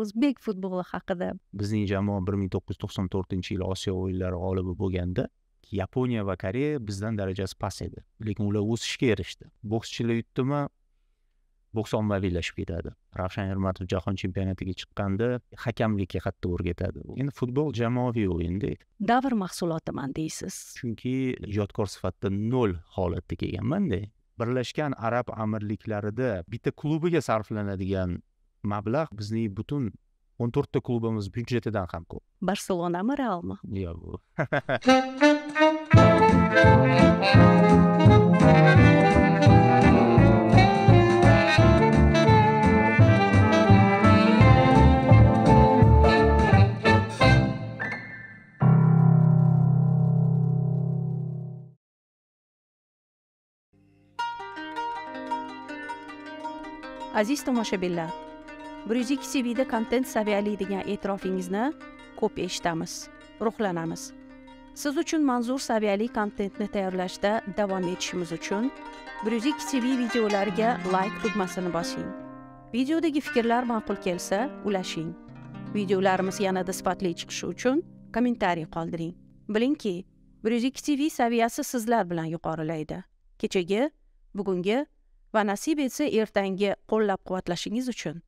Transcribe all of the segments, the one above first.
o'zbek futboli haqida. Bizning jamoa bir ming to'qqiz yuz to'qson to'rtinchi yili osiyo o'yinlari g'olibi bo'lganda yaponiya va koreya bizdan darajasi past edi. Lekin ular o'sishga erishdi. Bokschilar yutdimi? Boks ommaviylashib ketadi. Ravshan ermatov jahon chempionatiga chiqqanda hakamlikka qattiq o'rgatadi. Endi futbol jamoaviy o'yinda davr mahsulotiman deysiz. Chunki ijodkor sifatida nol holatda kelganmanda birlashgan arab amirliklarida bitta klubiga sarflanadigan mablag' bizning butun o'n to'rtta klubimiz byudjetidan ham ko'p barselonami realmi yo'q aziz tomoshabinlar bir yuz ikki tvda kontent saviyali degan e'tirofingizni ko'p eshitamiz ruhlanamiz. Siz uchun manzur saviyali kontentni tayyorlashda davom etishimiz uchun bir yuz ikki tv videolariga layk tugmasini bosing. Videodagi fikrlar ma'qul kelsa ulashing. Videolarimiz yanada sifatli chiqishi uchun kommentariy qoldiring. Bilingki bir yuz ikki tv saviyasi sizlar bilan yuqorilaydi. Kechagi bugungi va nasib etsa ertangi qo'llab quvvatlashingiz uchun.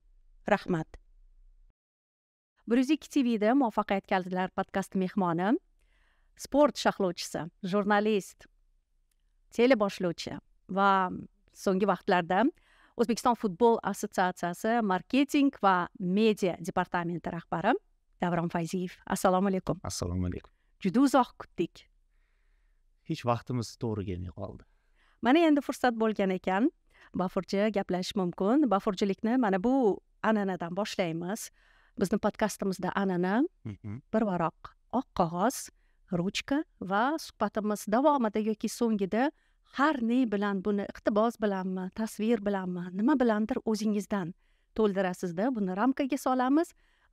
Rahmat. Bir yuz ikki tvda muvaffaqiyat kalitlari podkasti mehmoni. Sport sharhlovchisi jurnalist teleboshlovchi va so'nggi vaqtlarda o'zbekiston futbol assotsiatsiyasi marketing va media departamenti rahbari davron fayziyev. Assalomu alaykum. Assalomu alaykum. Juda uzoq kutdik. Hech vaqtimiz to'g'ri kelmay qoldi. Mana endi fursat bo'lgan ekan. Bafurja gaplashish mumkin. Bafurjilikni mana bu an'anadan boshlaymiz. Bizni podkastimizda an'ana Mhm. bir varoq oq qog'oz ruchka va suhbatimiz davomida yoki so'ngida har ne bilan buni iqtibos bilanmi tasvir bilanmi nima bilandir o'zingizdan to'ldirasizda buni ramkaga solamiz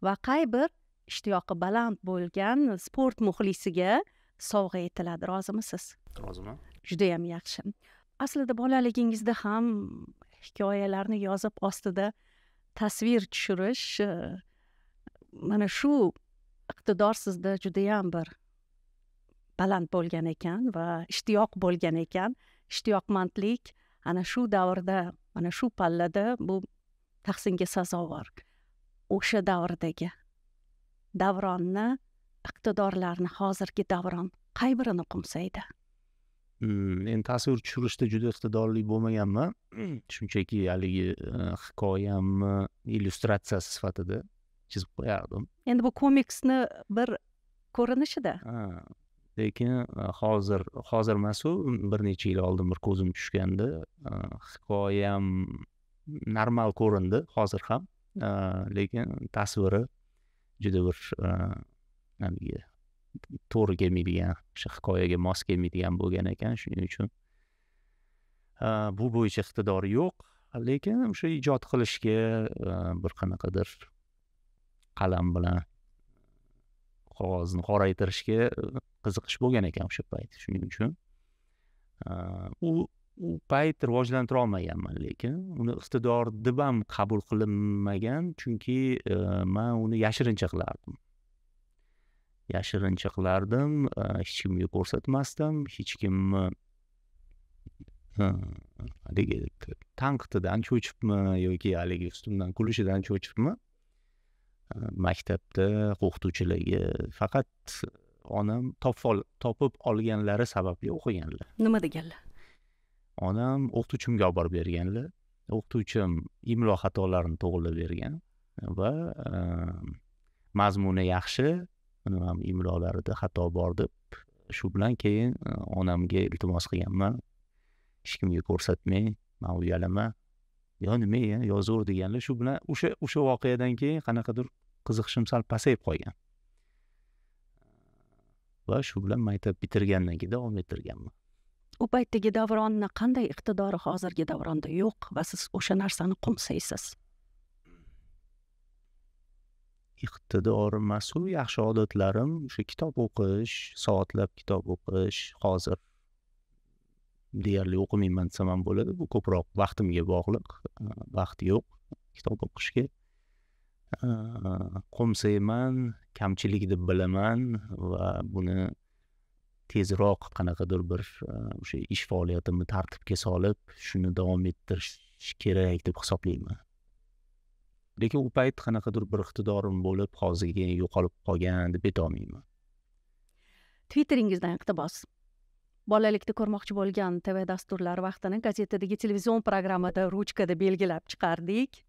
va qay bir ishtiyoqi baland bo'lgan sport muxlisiga sovg'a etiladi. Rozimisiz? Roziman judayam yaxshi. Aslida bolaligingizda ham hikoyalarni yozib ostida tasvir tushirish e, mana shu iqtidor sizda judayam bir baland bo'lgan ekan va ishtiyoq bo'lgan ekan. Ishtiyoqmandlik ana shu davrda mana shu pallada bu tahsinga sazovor o'sha davrdagi davronni iqtidorlarni hozirgi davron qay birini qo'msaydi endi tasvir tushirishda juda iqtidorli bo'lmaganman shunchaki haligi hikoyamni illyustratsiyasi sifatida chizib qo'yardim endi bu komiksni bir ko'rinishida lekin hozir hozir emasu bir necha yil oldin bir ko'zim tushganda hikoyam normal ko'rindi hozir ham lekin tasviri juda bir haligi to'g'ri kelmaydigan o'sha hikoyaga mos kelmaydigan bo'lgan ekan shuning uchun bu bo'yicha iqtidori yo'q lekin o'sha ijod qilishga bir qanaqadir qalam bilan qog'ozni qoraytirishga qiziqish bo'lgan ekan o'sha payt shuning uchun u u payt rivojlantira olmaganman lekin uni iqtidor deb ham qabul qilinmagan chunki man uni yashirincha qilardim yashirincha qilardim e, hech kimga ko'rsatmasdim hech kimni haligi tanqididan cho'chibmi yoki haligi ustimdan kulishidan cho'chibmi? E, maktabda o'qituvchilarga faqat onam topib ol- topib olganlari sababli o'qiganlar. Nima deganlar? Onam o'qituvchimga olib borib berganlar. O'qituvchim imlo xatolarini to'g'irlab bergan va e, mazmuni yaxshi imlolarida xato bor deb shu bilan keyin e, onamga iltimos qilganman. Hech kimga ko'rsatmang man uyalaman. Yo nima ya yozaver deganlar shu bilan o'sha o'sha voqeadan keyin qanaqadir qiziqishim sal pasayib qolgan. Va shu bilan maktab bitirgandan keyin davom ettirganman. U paytdagi davronni qanday iqtidori hozirgi davronda yo'q va siz o'sha narsani qo'msaysiz iqtidor mas'ul yaxshi odatlarim o'sha kitob o'qish soatlab kitob o'qish hozir deyarli o'qimayman desam ham bo'ladi. Bu ko'proq vaqtimga bog'liq vaqt yo'q kitob o'qishga. Qo'msayman kamchilik deb bilaman va buni tezroq qanaqadir bir o'sha ish faoliyatimni tartibga solib shuni davom ettirish kerak deb hisoblayman. Lekin u payt qanaqadir bir iqtidorim bo'lib hozirga keyin yo'qolib qolgan deb aytolmayman. Twitteringizdan iqtibos. Bolalikda ko'rmoqchi bo'lgan tv dasturlari vaqtini gazetadagi televizion programmada ruchkada belgilab chiqardik.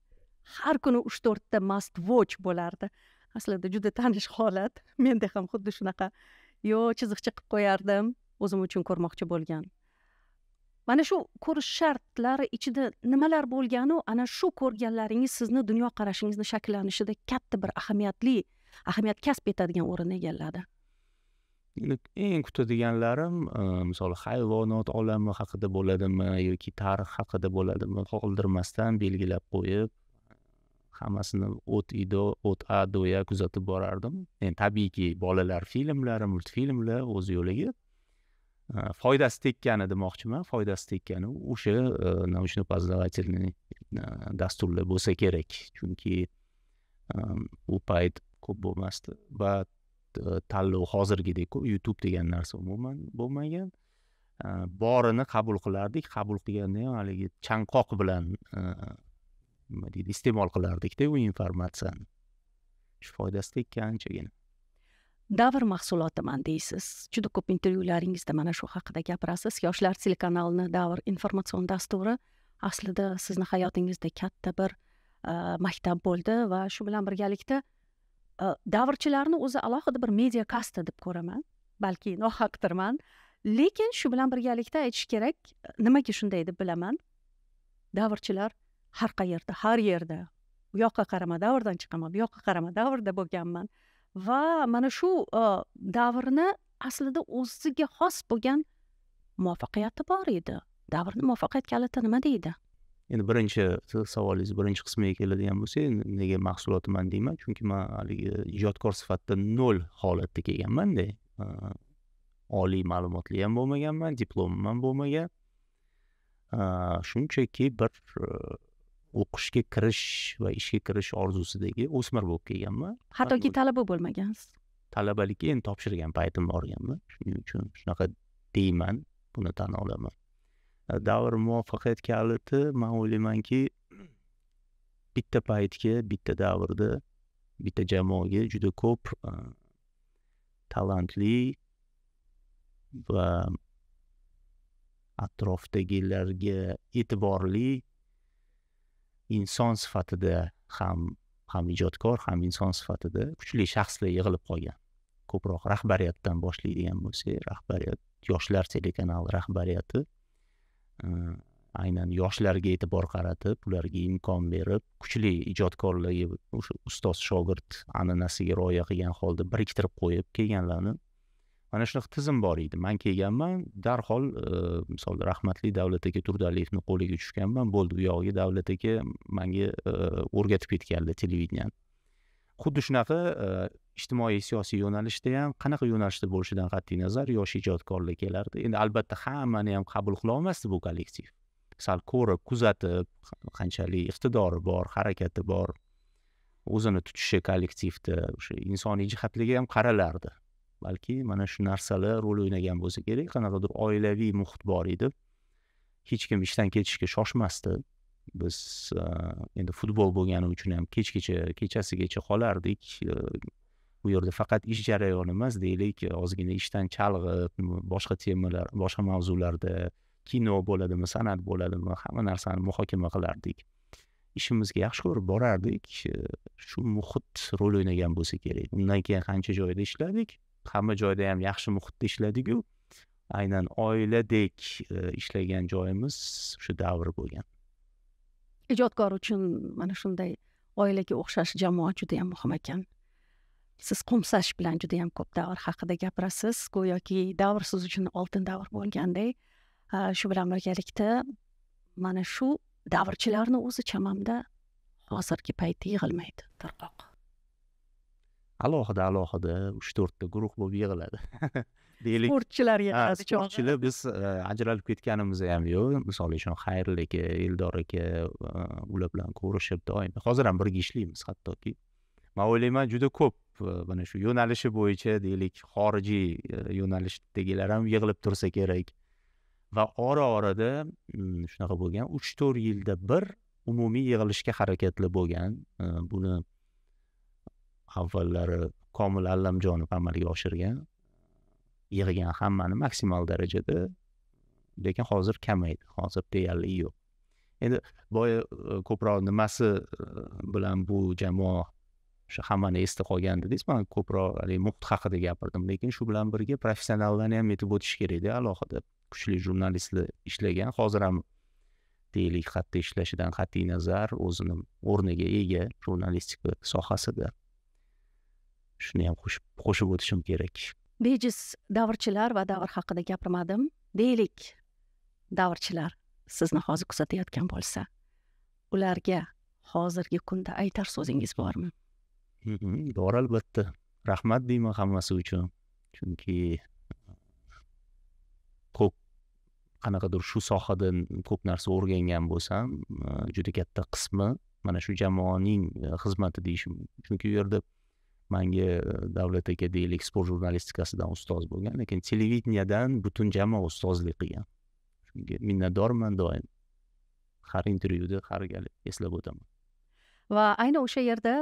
Har kuni uch to'rtta must watch bo'lardi. Aslida juda tanish holat. Menda ham xuddi shunaqa yo chiziqcha qilib qo'yardim. O'zim uchun ko'rmoqchi bo'lgan. Mana shu ko'rish shartlari ichida nimalar bo'lganu ana shu ko'rganlaringiz sizni dunyoqarashingizni shakllanishida katta bir ahamiyatli ahamiyat kasb etadigan o'rin egalladi. Eng kutadiganlarim e, misol hayvonot olami haqida bo'ladimi yoki tarix haqida bo'ladimi qoldirmasdan belgilab qo'yib hammasini o't ido o't a doya kuzatib borardim. Endi tabiiyki bolalar filmlari multfilmlar o'z yo'liga foydasi tekkani demoqchiman foydasi tekkani o'sha научно познавательный dasturlar bo'lsa kerak chunki u payt ko'p bo'lmasdi va tanlov hozirgidek youtube degan narsa umuman bo'lmagan borini qabul qilardik qabul qilganda ham haligi chanqoq bilan nima deydi iste'mol qilardikda u informatsiyani shu foydasi tekkanchagina davr mahsulotiman deysiz juda ko'p intervyularingizda mana shu haqida gapirasiz. Yoshlar telekanalini davr informatsion dasturi aslida sizni hayotingizda katta bir e, maktab bo'ldi va shu bilan birgalikda e, davrchilarni o'zi alohida bir media kasta deb ko'raman. Balki nohaqdirman. Lekin shu bilan birgalikda aytish kerak nimaga shunday deb bilaman. Davrchilar har qayerda har yerda. Bu yoqqa qarama davrdan chiqaman bu yoqqa qarama davrda bo'lganman. Va mana shu e, davrni aslida o'ziga xos bo'lgan muvaffaqiyati bor edi. Davrni muvaffaqiyat kaliti nima deydi? Endi birinchi savolingiz birinchi qismiga keladigan bo'lsak nega mahsulotiman deyman. Chunki man haligi ijodkor sifatida nol holatda kelganmanda e, oliy ma'lumotli ham bo'lmaganman diplomim ham bo'lmagan. E, shunchaki bir o'qishga kirish va ishga kirish orzusidagi o'smir bo'lib kelganman hattoki talaba bo'lmagansiz talabalikka endi topshirgan paytim borganman shuning uchun shunaqa deyman buni tan olaman. Davr muvaffaqiyat kaliti man o'ylaymanki bitta paytga bitta davrda bitta jamoaga juda ko'p talantli va atrofdagilarga e'tiborli inson sifatida ham ham ijodkor ham inson sifatida kuchli shaxslar yig'ilib qolgan. Ko'proq rahbariyatdan boshlaydigan bo'lsak rahbariyat yoshlar telekanali rahbariyati e, aynan yoshlarga e'tibor qaratib ularga imkon berib kuchli ijodkorlarga o'sha ustoz shogird an'anasiga rioya qilgan holda biriktirib qo'yib kelganlarni mana shunaqa tizim bor edi. Man kelganman darhol e, misol rahmatli davlat aka turdialiyevni qo'liga tushganman bo'ldi u yog'iga. Davlat aka manga e, o'rgatib ketganlar televideniyani xuddi shunaqa e, ijtimoiy siyosiy yo'nalishda ham qanaqa yo'nalishda bo'lishidan qat'iy nazar yosh ijodkorlar kelardi. Endi albatta hammani ham qabul qila olmasdi bu kollektiv. Sal ko'rib kuzatib qanchalik iqtidori bor harakati bor o'zini tutishi kollektivni o'sha insoniy jihatlarga ham qaralardi. Balki mana shu narsalar rol o'ynagan bo'lsa kerak. Qanaqadir oilaviy muhit bor edi. Hech kim ishdan ketishga shoshmasdi. Biz e, endi futbol bo'lgani uchun ham kechgacha kechasigacha qolardik. E, bu yerda faqat ish jarayoni emas deylik. Ozgina ishdan chalg'ib boshqa temalar boshqa mavzularda kino bo'ladimi san'at bo'ladimi hamma narsani muhokama qilardik. Ishimizga yaxshi ko'rib borardik. E, shu muhit rol o'ynagan bo'lsa kerak. Undan keyin qancha joyda ishladik? Hamma joyda ham yaxshi muhitda ishladiku. Aynan oiladek e, ishlagan joyimiz o'sha davr bo'lgan. Ijodkor uchun mana shunday oilaga o'xshash jamoa juda yam muhim ekan. Siz qo'msash bilan juda yam ko'p davr haqida gapirasiz. Go'yoki davr siz uchun oltin davr bo'lgandek e, shu bilan birgalikda mana shu davrchilarni o'zi chamamda hozirgi paytda yig'ilmaydi tarqoq alohida alohida uch to'rtta guruh bo'lib yig'iladi. Deylik sportchilar yig'iladi sportchilar biz ajralib ketganimiz ham yo'q. Misol uchun xayrli aka eldor aka ular bilan ko'rishib doim. Hozir ham birga ishlaymiz hattoki. Man o'ylayman juda ko'p mana shu yo'nalishi bo'yicha deylik xorijiy yo'nalishdagilar ham yig'ilib tursa kerak. Va ora orada mm, shunaqa bo'lgan uch to'rt yilda bir umumiy yig'ilishga harakatli bo'lgan buni avvallari komil allamjonov amalga oshirgan yig'gan hammani maksimal darajada lekin hozir kamaydi hozir deyarli yo'q. Endi boya e, ko'proq nimasi e, bilan bu jamoa o'sha hammani esda qolgan dedingiz man ko'proq haligi muhit haqida gapirdim lekin shu bilan birga professionallarni ham aytib o'tish kerakda alohida kuchli jurnalistlar ishlagan hozir ham deylik xatda ishlashidan qat'iy nazar o'zini o'rniga ega jurnalistika sohasida. Shuni ham qo'shib qo'shib o'tishim kerak. Bejiz davrchilar va davr haqida gapirmadim. Deylik davrchilar sizni hozir kuzatayotgan bo'lsa ularga hozirgi kunda aytar so'zingiz bormi? Bor albatta rahmat deyman hammasi uchun. Chunki ko'p qanaqadir shu sohadan ko'p narsa o'rgangan bo'lsam juda katta qismi mana shu jamoaning e, xizmati deyishim chunki u yerda manga e, davlat aka deylik sport jurnalistikasidan ustoz bo'lgan lekin televideniyadan butun jamoa ustozlik qilgan. Shunga minnatdorman doim. Har intervyuda har gal eslab o'taman. Va ayni o'sha yerda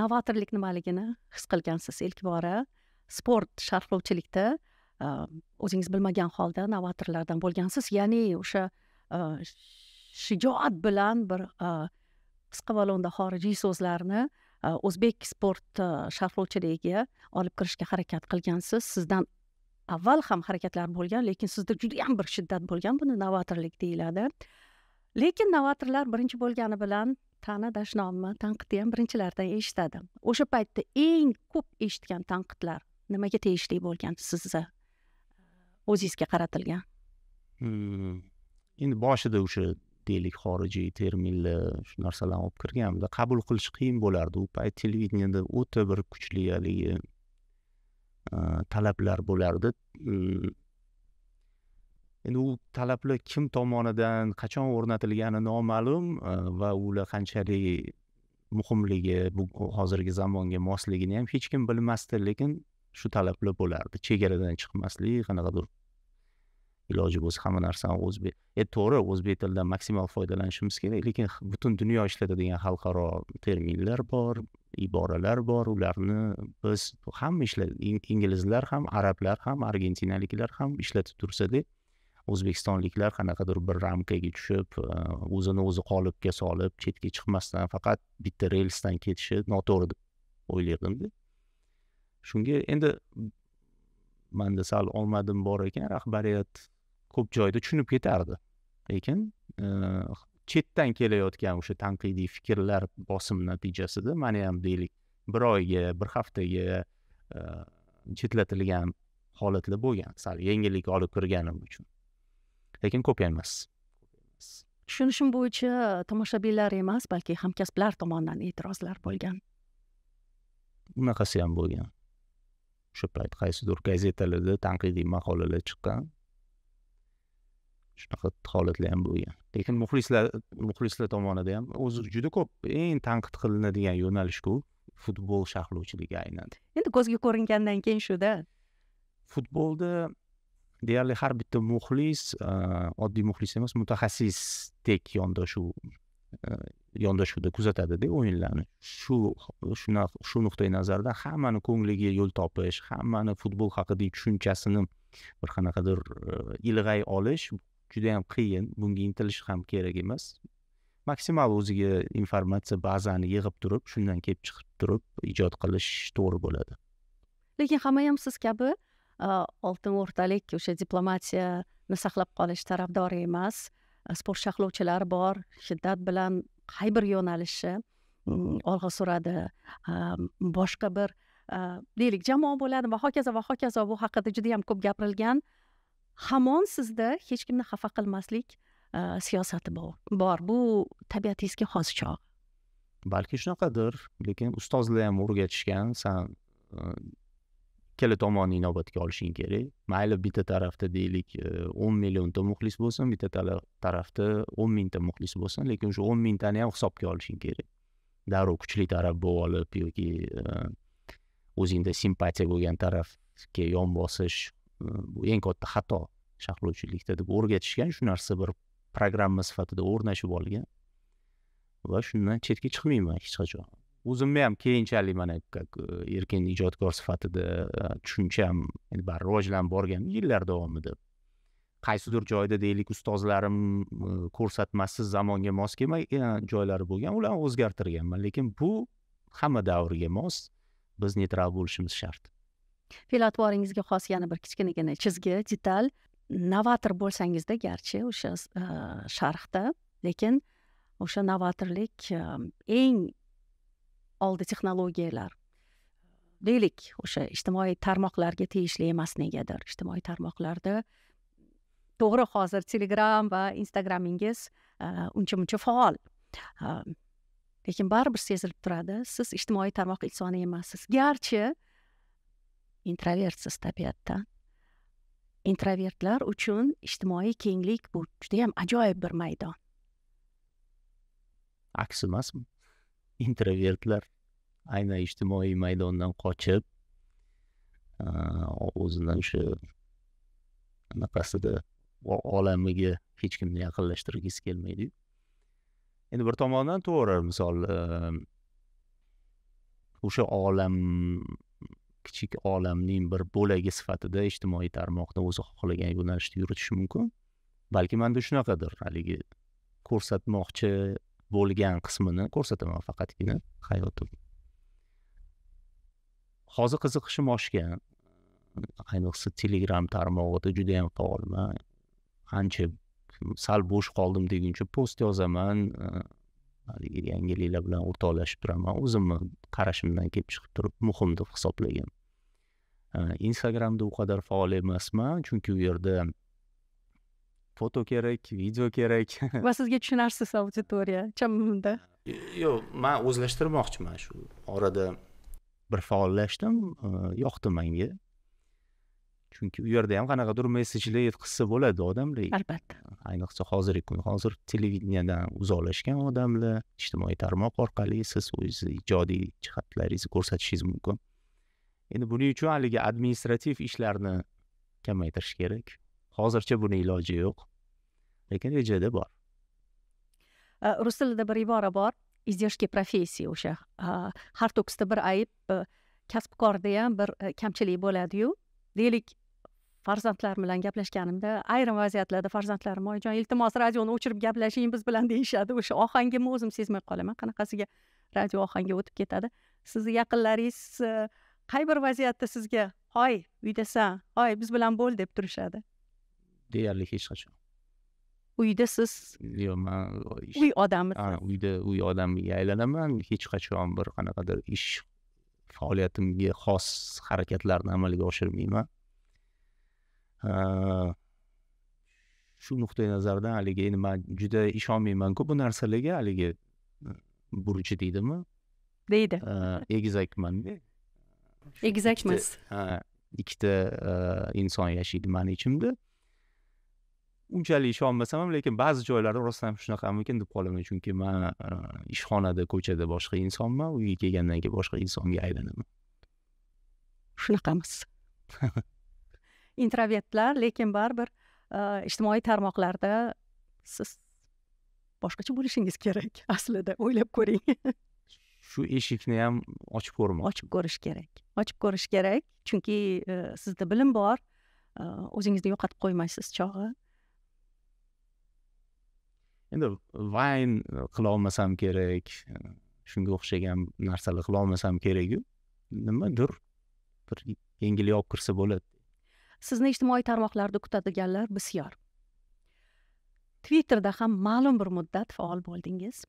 novatorlik nimaligini his qilgansiz? Ilk bora sport sharhlovchilikda e, o'zingiz bilmagan holda novatorlardan bo'lgansiz. Ya'ni o'sha e, shijoat bilan bir qisqa balonda xorijiy so'zlarni Э, o'zbek sport э, sharhlovchiligiga olib kirishga harakat qilgansiz. Sizdan avval ham harakatlar bo'lgan lekin sizda judayam bir shiddat bo'lgan buni novatorlik deyiladi. Lekin novatorlar birinchi bo'lgani bilan ta'na dashnommi tanqidni ham birinchilardan eshitadi. O'sha paytda eng ko'p eshitgan tanqidlar nimaga tegishli bo'lgan sizni o'zingizga qaratilgan? Hmm, endi boshida o'sha deylik xorijiy terminlar shu narsalarni olib kirganimda qabul qilish qiyin bo'lardi. U payt televideniyada o'ta bir kuchli haligi e, talablar bo'lardi. Mm. Endi u talablar kim tomonidan qachon o'rnatilgani noma'lum e, va ular qanchalik muhimligi bu hozirgi zamonga mosligini ham hech kim bilmasdi lekin shu talablar bo'lardi. Chegaradan chiqmaslik qanaqadir iloji bo'lsa hamma narsani o'zbek e to'g'ri o'zbek tilidan maksimal foydalanishimiz kerak lekin butun dunyo ishlatadigan xalqaro terminlar bor iboralar bor ularni biz hamma ishlat inglizlar ham arablar ham argentinaliklar ham ishlatib tursada o'zbekistonliklar qanaqadir bir ramkaga tushib e, o'zini o'zi qolipga solib chetga chiqmasdan faqat bitta relsdan ketishi noto'g'ri deb o'ylardimda shunga endi manda sal omadim bor ekan rahbariyat ko'p joyda tushunib ketardi. Lekin chetdan kelayotgan o'sha tanqidiy fikrlar bosim natijasida mani ham deylik bir oyga bir haftaga chetlatilgan holatlar bo'lgan sal yengillik olib kirganim uchun. Lekin ko'p emas tushunishim bo'yicha tomoshabinlar emas balki hamkasblar tomonidan e'tirozlar bo'lgan. Unaqasi ham bo'lgan. O'sha payt qaysidir gazetalarda tanqidiy maqolalar chiqqan shunaqa holatlar ham bo'lgan. Lekin muxlislar muxlislar tomonidan ham o'zi juda ko'p eng tanqid qilinadigan yo'nalishku futbol sharhlovchiligi aynan. Endi ko'zga ko'ringandan keyin shuda. Futbolda deyarli har bitta muxlis oddiy muxlis emas mutaxassisdek yondashuv yondashuvda kuzatadida o'yinlarni. Shu shunaqa shu nuqtai nazardan hammani ko'ngliga yo'l topish hammani futbol haqidagi tushunchasini bir qanaqadir ilg'ay olish judayam qiyin bunga intilish ham kerak emas. Maksimal o'ziga informatsiya bazani yig'ib turib shundan kelib chiqib turib ijod qilish to'g'ri bo'ladi. Lekin hamma ham siz kabi oltin o'rtalik o'sha diplomatiyani saqlab qolish tarafdori emas. Sport sharhlovchilari bor shiddat bilan qay bir yo'nalishni mm, olg'a suradi. Boshqa bir deylik jamoa bo'ladi va hokazo va hokazo bu haqida juda yam ko'p gapirilgan. Hamon sizda hech kimni xafa qilmaslik e, siyosati bor bu tabiatingizga xos chog' balki shunaqadir lekin ustozlar ham o'rgatishgan san e, ikkala tomonni inobatga olishing kerak. Mayli bitta tarafda deylik e, o'n millionta muxlis bo'lsin bitta tarafda o'n mingta muxlis bo'lsin lekin o'sha o'n mingtani ham hisobga olishing kerak. Darrov kuchli taraf bo'lib olib yoki o'zingda simpatiya bo'lgan tarafga yon bosish bu eng katta xato sharhlovchilikda deb o'rgatishgan. Shu narsa bir programma sifatida o'rnashib olgan va shundan chetga chiqmayman hech qachon. O'zimni ham keyinchalik mana как e, erkin ijodkor sifatida e, tushuncham baribir rivojlanib borgan yillar davomida. Qaysidir joyda deylik ustozlarim e, ko'rsatmasiz zamonga mos kelmagan joylari bo'lgan ularni o'zgartirganman. Lekin bu hamma davrga mos biz neytral bo'lishimiz shart. Fe'l atvoringizga xos yana bir kichkinagina chizgi detal. Novator bo'lsangizda garchi o'sha sharhda lekin o'sha novatorlik eng oldi texnologiyalar. Deylik o'sha ijtimoiy tarmoqlarga tegishli emas negadir. Ijtimoiy tarmoqlarda to'g'ri hozir telegram va instagramingiz uncha muncha faol. Lekin baribir sezilib turadi. Siz ijtimoiy tarmoq insoni emassiz. Garchi introvertsiz tabiatdan introvertlar uchun ijtimoiy kenglik bu judayam ajoyib bir maydon. Aksi emasmi introvertlar aynan ijtimoiy maydondan qochib o'zini o'sha anaqasida olamiga hech kimni yaqinlashtirgisi kelmaydiyu endi bir tomondan to'g'ri misol o'sha olam kichik olamning bir bo'lagi sifatida ijtimoiy tarmoqda o'zi xohlagan yo'nalishda yuritishi mumkin. Balki manda shunaqadir haligi ko'rsatmoqchi bo'lgan qismini ko'rsataman faqatgina hayotim. Hozir qiziqishim oshgan. Ayniqsa telegram tarmog'ida judayam faolman. Ancha sal bo'sh qoldim deguncha post yozaman haligi yangiliklar bilan o'rtoqlashib turaman. O'zimni qarashimdan kelib chiqib turib muhim deb hisoblagan instagramda u qadar faol emasman chunki u yerda foto kerak video kerak. Va sizga tushunarsiz auditoriya chamamda yo'q man o'zlashtirmoqchiman shu orada. Bir faollashdim yoqdi manga chunki u yerda ham qanaqadir messenjlar yetkazsa bo'ladi odamlar albatta. Ayniqsa hozirgi kun hozir televideniyadan uzoqlashgan odamlar ijtimoiy tarmoq orqali siz o'zingizni ijodiy jihatlaringizni ko'rsatishingiz mumkin. Endi buning uchun haligi administrativ ishlarni kamaytirish kerak. Hozircha buni iloji yo'q lekin rejada bor. Rus tilida bir ibora bor. Издержки профессии o'sha har to'qqizta bir ayb kasbkorda ham bir kamchilik bo'ladiyu. Deylik farzandlarim bilan gaplashganimda ayrim vaziyatlarda farzandlarim oyijon iltimos radioni o'chirib gaplashing biz bilan deyishadi. O'sha ohangimni o'zim sezmay qolaman. Qanaqasiga radio ohangi o'tib ketadi? Sizni yaqinlaringiz qay bir vaziyatda sizga hoy uydasan hoy biz bilan bo'l deb turishadi? Deyarli hech qachon. Uyda siz yo'q man uy odamisiz? Uyda uy odamiga aylanaman. Hech qachon bir qanaqadir ish faoliyatimga xos harakatlarni amalga oshirmayman shu nuqtai nazardan haligi endi man juda ishonmaymanku bu narsalarga haligi burchi deydimi deydi egizakmanda egizakmiz ha ikkita inson yashaydi mani ichimda unchalik ishonmasam ham lekin ba'zi joylarda rostdan ham shunaqamikin deb qolaman chunki man ishxonada ko'chada boshqa insonman uyga kelgandan keyin boshqa insonga aylanaman shunaqamiz introvertlar lekin baribir ijtimoiy tarmoqlarda siz boshqacha bo'lishingiz kerak aslida o'ylab ko'ring. Shu eshikni ham ochib ko'rmoq ochib ko'rish kerak ochib ko'rish kerak. Chunki sizda bilim bor o'zingizni yo'qotib qo'ymaysiz chog'i. Endi vayn qilolmasam kerak shunga o'xshagan narsalar qilolmasam kerakku nimadir bir yengil olib kirsa bo'ladi sizni ijtimoiy tarmoqlarda kutadiganlar bisyor. Twitterda ham ma'lum bir muddat faol bo'ldingiz.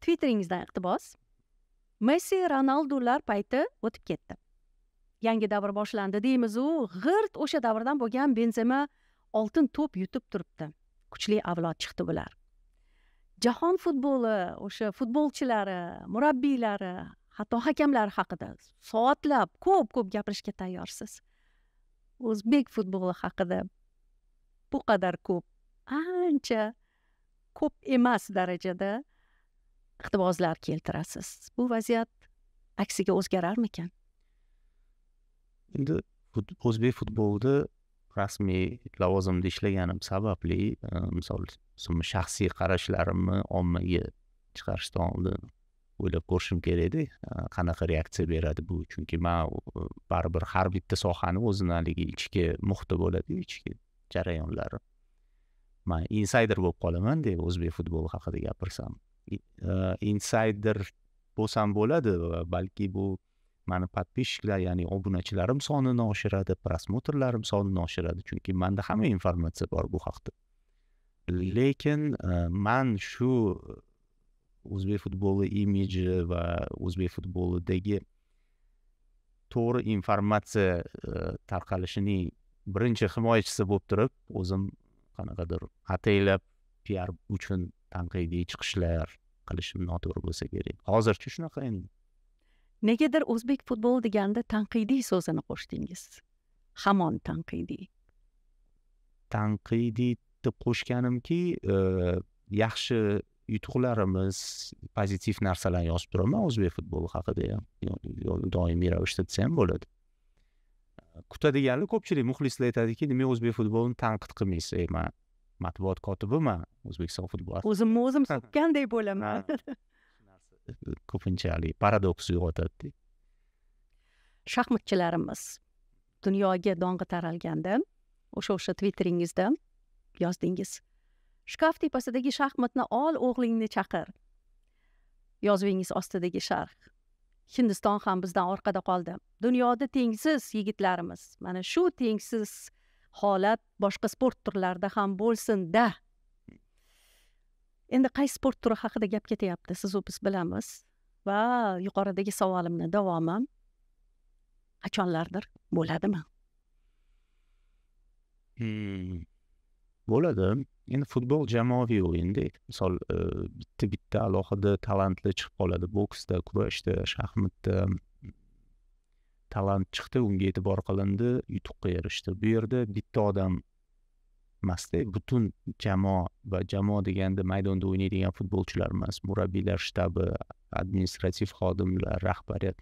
Twitteringizdan iqtibos messi ronaldular payti o'tib ketdi. Yangi davr boshlandi deymizu g'irt o'sha davrdan bo'lgan benzema oltin to'p yutib turibdi. Kuchli avlod chiqdi bular. Jahon futboli o'sha futbolchilari murabbiylari hatto hakamlar haqida soatlab ko'p ko'p gapirishga tayyorsiz. O'zbek futboli haqida bu qadar ko'p ancha ko'p emas darajada iqtiboslar keltirasiz. Bu vaziyat aksiga o'zgararmikan? Endi o'zbek futbolida rasmiy lavozimda ishlaganim sababli e, misol shaxsiy qarashlarimni ommaga chiqarishdan oldin o'ylab ko'rishim kerakda qanaqa reaksiya beradi bu? Chunki man baribir har bitta sohani o'zini haligi ichki muhiti bo'ladiyu ichki jarayonlari. Man insayder bo'lib qolamanda o'zbek futboli haqida gapirsam. Insayder bo'lsam bo'ladi balki bu mani подписчиклар ya'ni obunachilarim sonini oshiradi prosmotrlarim sonini oshiradi chunki manda hamma informatsiya bor bu haqda. Lekin man shu o'zbek futboli imiji va o'zbek futbolidagi to'g'ri informatsiya e, tarqalishining birinchi himoyachisi bo'lib turib o'zim qanaqadir ataylab piar uchun tanqidiy chiqishlar qilishim noto'g'ri bo'lsa kerak. Hozircha shunaqa endi. Negadir o'zbek futboli deganda tanqidiy so'zini qo'shdingiz. Hamon tanqidiy. Tanqidiy deb qo'shganimki e, yaxshi yutuqlarimiz pozitiv narsalarni yozib turaman. O'zbek futboli haqida ham doimiy ravishda desa ham bo'ladi. Kutadiganlar ko'pchilik muxlislar aytadiki nima o'zbek futbolini tanqid qilmaysiz. Ey man matbuot kotibiman o'zbekiston futbol o'zimni o'zim so'kkandek bo'laman. Ko'pincha haligi paradoks uyg'otadida shaxmatchilarimiz dunyoga dong'i taralganda o'sha o'sha twitteringizda yozdingiz shkaf tepasidagi shaxmatni ol o'g'lingni chaqir. Yozuvingiz ostidagi sharh hindiston ham bizdan orqada qoldi. Dunyoda tengsiz yigitlarimiz. Mana shu tengsiz holat boshqa sport turlarida ham bo'lsinda. Endi qaysi sport turi haqida gap ketyapti sizu biz bilamiz. Va yuqoridagi savolimni davomi qachonlardir? Bo'ladimi? Hmm. bo'ladi. Endi futbol jamoaviy o'yinda misol bitta bitta alohida talantli chiqib qoladi boksda kurashda shaxmatda talant chiqdi unga e'tibor qilindi yutuqqa erishdi bu yerda bitta odam emasda butun jamoa va jamoa deganda maydonda o'ynaydigan futbolchilar emas murabbiylar shtabi administrativ xodimlar rahbariyat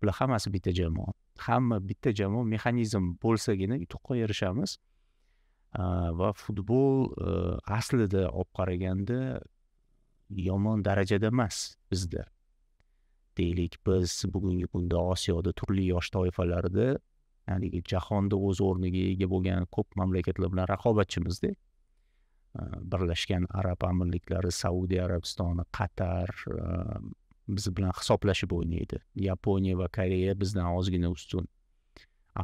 bular hammasi bitta jamoa hamma bitta jamoa mexanizm bo'lsagina yutuqqa erishamiz Э, va futbol э, aslida olib qaraganda yomon darajada emas bizda. Deylik biz bugungi kunda osiyoda turli yosh toifalarida haligi jahonda o'z o'rniga ega bo'lgan ko'p mamlakatlar bilan raqobatchimizda. Э, Birlashgan arab amirliklari saudiya arabistoni qatar biz bilan hisoblashib o'ynaydi. Yaponiya va koreya bizdan ozgina ustun.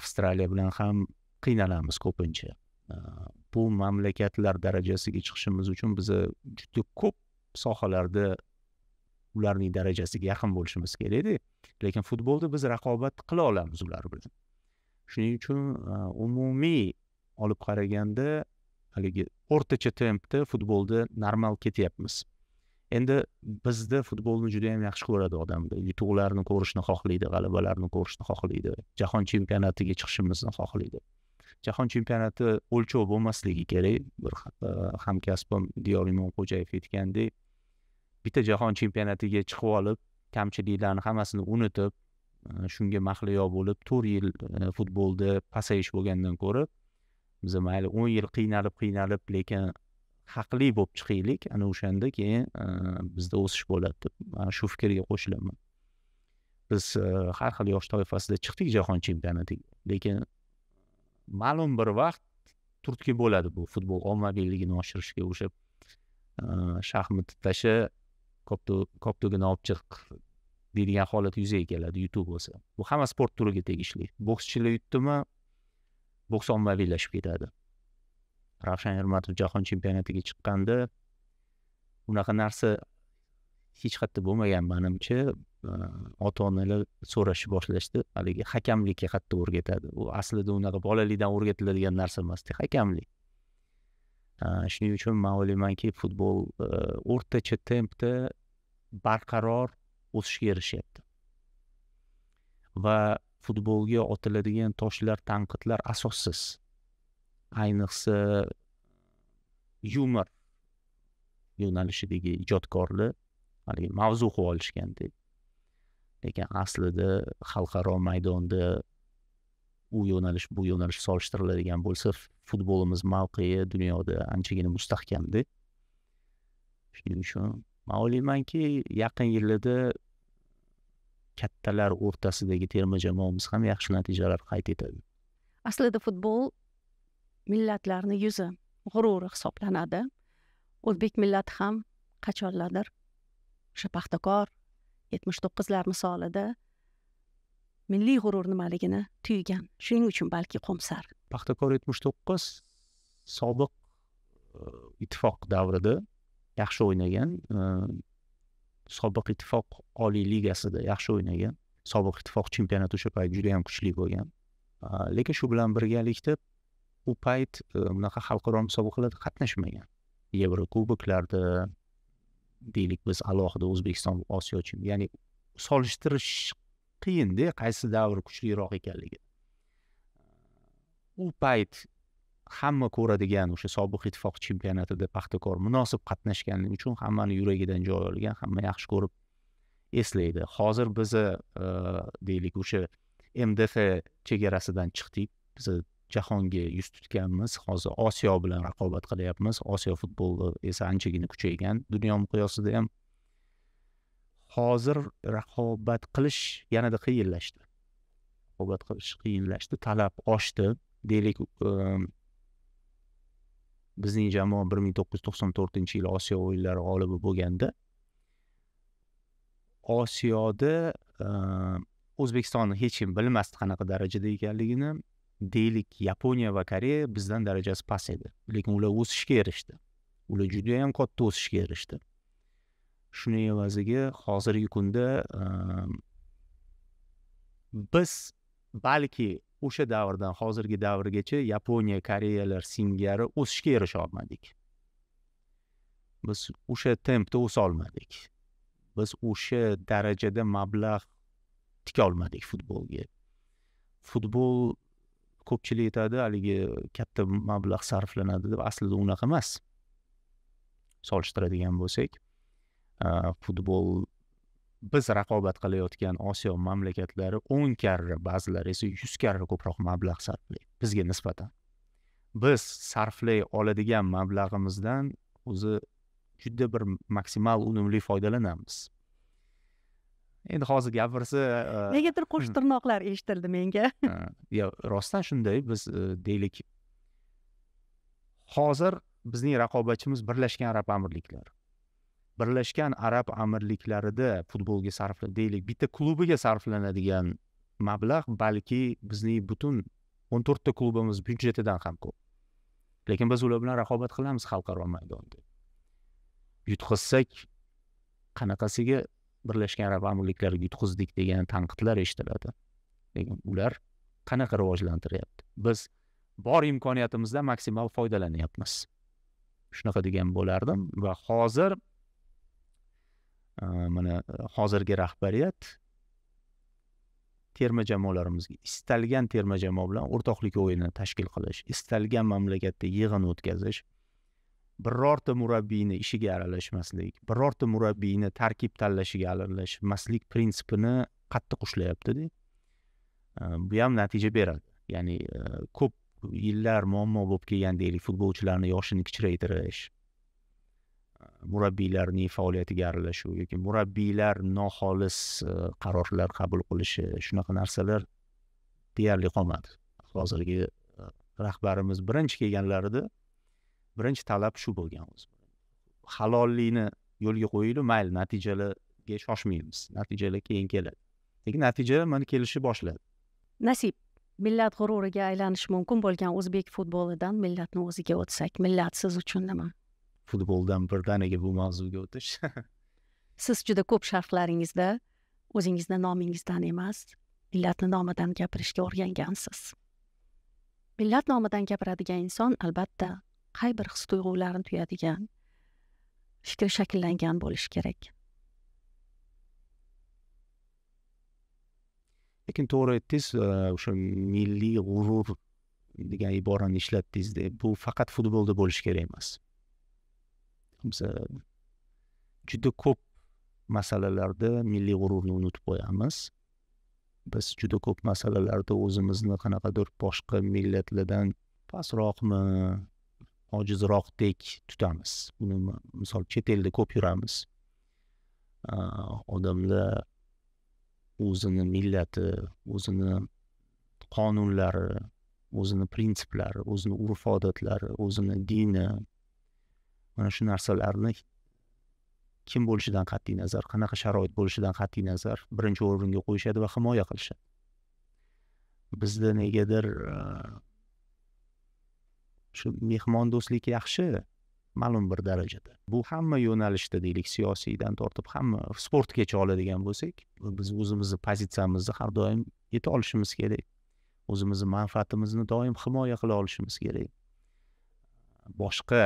Avstraliya bilan ham qiynalamiz ko'pincha. Э, bu mamlakatlar darajasiga chiqishimiz uchun biza juda ko'p sohalarda ularning darajasiga yaqin bo'lishimiz kerakda lekin futbolda biz raqobat qila olamiz ular bilan. Shuning uchun e, umumiy olib qaraganda haligi o'rtacha tempda futbolda normal ketyapmiz. Endi bizda futbolni juda yam yaxshi ko'radi odamlar. Yutuqlarni ko'rishni xohlaydi g'alabalarni ko'rishni xohlaydi jahon chempionatiga chiqishimizni xohlaydi. Jahon chempionati o'lchov bo'lmasligi kerak. Bir e, hamkasbim diyor imomxo'jayev aytgandek bitta jahon chempionatiga chiqib olib kamchiliklarni hammasini unutib e, shunga mahliyo bo'lib to'rt yil e, futbolda pasayish bo'lgandan ko'ra biz mayli o'n yil qiynalib qiynalib lekin haqli bo'lib chiqaylik ana o'shanda keyin bizda o'sish bo'ladi deb man shu fikrga qo'shilaman. Biz har xil yosh toifasida chiqdik jahon chempionatiga lekin ma'lum bir vaqt turtki bo'ladi bu futbol ommaviyligini oshirishga o'sha e, shaxmat tashi koptogini olib chiq deydigan holat yuzaga keladi yutuq bo'lsa. Bu hamma sport turiga tegishli. Bokschilar yutdimi? Boks ommaviylashib ketadi. Ravshan ermatov jahon chempionatiga chiqqanda unaqa narsa hech qayerda bo'lmagan manimcha. Э, ota onalar so'rashni boshlashdi. Haligi hakamlikka qattiq o'rgatadi. U aslida unaqa bolalikdan o'rgatiladigan narsa emasda hakamlik. Э, shuning uchun man o'ylaymanki futbol э, o'rtacha tempda barqaror o'sishga erishyapti. Va futbolga otiladigan toshlar tanqidlar asossiz. Ayniqsa yumor yo'nalishidagi ijodkorlar haligi mavzu qilib olishgandek. Lekin aslida xalqaro maydonda u yo'nalish bu yo'nalish solishtiriladigan bo'lsa futbolimiz mavqei dunyoda anchagina mustahkamda shuning uchun man o'ylaymanki yaqin yillarda kattalar o'rtasidagi terma jamoamiz ham yaxshi natijalar qayd etadi. Aslida futbol millatlarni yuzi g'ururi hisoblanadi. O'zbek millati ham qachonlardir o'sha paxtakor yetmish to'qqizlar misolida milliy g'urur nimaligini tuygan. Shuning uchun balki qo'msar. Paxtakor yetmish to'qqiz sobiq e, ittifoq davrida yaxshi o'ynagan e, sobiq ittifoq oliy ligasida yaxshi o'ynagan sobiq ittifoq chempionati o'sha payt juda yam kuchli bo'lgan. Lekin shu bilan birgalikda u payt bunaqa xalqaro musobaqalarda qatnashmagan. Yevro kuboklarda deylik biz alohida o'zbekiston osiyo ya'ni solishtirish qiyinda qaysi davr kuchliroq ekanligi. U payt hamma ko'radigan o'sha sobiq ittifoq chempionatida paxtakor munosib qatnashganligi uchun hammani yuragidan joy olgan hamma yaxshi ko'rib eslaydi. Hozir biza deylik o'sha mdf chegarasidan chiqdik. Biz jahonga yuz tutganmiz. Hozir osiyo bilan raqobat qilyapmiz. Osiyo futboli esa anchagina kuchaygan dunyo miqyosida ham. Hozir raqobat qilish yanada qiyinlashdi. Raqobat qilish qiyinlashdi talab oshdi. Deylik ehm, bizning jamoa bir ming to'qqiz yuz to'qson to'rtinchi yil osiyo o'yinlari g'olibi bo'lganda osiyoda ehm, o'zbekistonni hech kim bilmasdi qanaqa darajada ekanligini deylik yaponiya va koreya bizdan darajasi past edi. Lekin ular o'sishga erishdi. Ular judayam katta o'sishga erishdi. Shuni evaziga hozirgi kunda ehm, biz balki o'sha davrdan hozirgi davrgacha yaponiya koreyalar singari o'sishga erisha olmadik. Biz o'sha tempda o'solmadik biz o'sha darajada mablag' tikolmadik futbolga. Futbol ko'pchilik aytadi haligi e, katta mablag' sarflanadi deb aslida unaqa emas. Solishtiradigan bo'lsak e, futbol biz raqobat qilayotgan osiyo mamlakatlari o'n karra ba'zilari esa yuz karra ko'proq mablag' sarflaydi bizga nisbatan. Biz sarflay oladigan mablag'imizdan o'zi juda bir maksimal unumli foydalanamiz. Endi hozir gapirsa e, negadir qo'sh tirnoqlar eshitildi menga. Yo rostdan shunday biz e, deylik. Hozir bizning raqobatchimiz birlashgan arab amirliklari. Birlashgan arab amirliklarida futbolga sarfla deylik bitta klubiga sarflanadigan mablag' balki bizning butun o'n to'rtta klubimiz byudjetidan ham ko'p. Lekin biz ular bilan raqobat qilamiz xalqaro maydonda. Yutqazsak qanaqasiga birlashgan arab amirliklariga yutqizdik degan tanqidlar eshitiladi. Lekin ular qanaqa rivojlantiryapti? Biz bor imkoniyatimizdan maksimal foydalanyapmiz. Shunaqa degan bo'lardim va hozir e, mana hozirgi rahbariyat terma jamoalarimizga istalgan terma jamoa bilan o'rtoqlik o'yini tashkil qilish istalgan mamlakatda yig'in o'tkazish birorta murabbiyni ishiga aralashmaslik birorta murabbiyni tarkib tanlashiga aralashmaslik prinsipini qattiq ushlayaptida bu ham natija beradi. Ya'ni ko'p yillar muammo bo'lib kelgan deylik futbolchilarni yoshini kichraytirish murabbiylarning faoliyatiga aralashuv yoki murabbiylar noxolis qarorlar qabul qilishi shunaqa narsalar deyarli qolmadi. Hozirgi rahbarimiz birinchi kelganlarida birinchi talab shu bo'lgan o'zi. Halollikni yo'lga qo'yaylik mayli natijalarga shoshmaymiz. Natijalar keyin keladi. Lekin natija mana kelishni boshladi. Nasib millat g'ururiga aylanishi mumkin bo'lgan o'zbek futbolidan millatni o'ziga o'tsak millat siz uchun nima? Futboldan birdaniga bu mavzuga o'tish. Siz juda ko'p sharhlaringizda o'zingizni nomingizdan emas millatni nomidan gapirishga o'rgangansiz. Millat nomidan gapiradigan inson albatta qay bir his tuyg'ularni tuyadigan fikri shakllangan bo'lishi kerak? Lekin to'g'ri aytdingiz e, o'sha milliy g'urur degan iborani ishlatdingizda bu faqat futbolda bo'lishi kerak emas. Juda ko'p masalalarda milliy g'ururni unutib qo'yamiz. Biz juda ko'p masalalarda o'zimizni qanaqadir boshqa millatlardan pastroqmi ojizroqdek tutamiz. Buni misol chet elda ko'p yuramiz. Odamlar o'zini millati o'zini qonunlari o'zini prinsiplari o'zini urf odatlari o'zini dini mana shu narsalarni kim bo'lishidan qat'iy nazar qanaqa sharoit bo'lishidan qat'iy nazar birinchi o'ringa qo'yishadi va himoya qilishadi. Bizda negadir shu mehmondo'stlik yaxshi ma'lum bir darajada. Bu hamma yo'nalishda deylik siyosiydan tortib hamma sportgacha oladigan bo'lsak biz o'zimizni pozitsiyamizni har doim yeta olishimiz kerak. O'zimizni manfaatimizni doim himoya qila olishimiz kerak. Boshqa